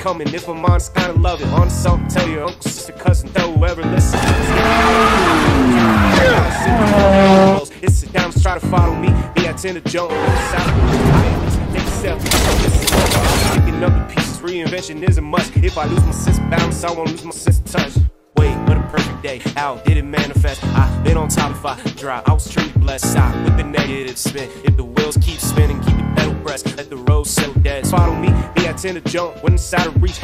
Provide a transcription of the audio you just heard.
coming. If I'm honest, kinda love it. On something, tell your uncle, sister, cousin, though, whoever listens. It's sit down, try to follow me. Me, I tend to jump. Next step, picking up the pieces. Reinvention is a must. If I lose my sense of balance, I won't lose my sense of touch. Wait, what a perfect day. How did it manifest? I been on top if I drop. I was truly blessed. I with the negative spin. If the wheels keep spinning, keep the pedal pressed. Let the road settle dead. Follow me, me, I tend to jump when inside of reach.